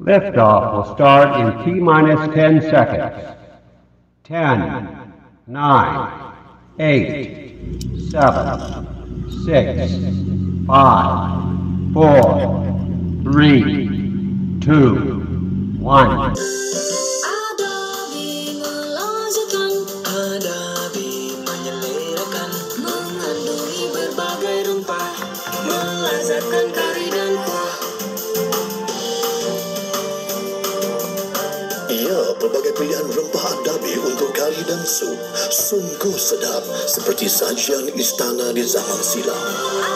Liftoff will start in T minus 10 seconds. 10, 9, 8, 7, 6, 5, 4, 3, 2, 1. Pelbagai pilihan rempah adabi untuk kari dan sup. Sungguh sedap, seperti sajian istana di zaman silam.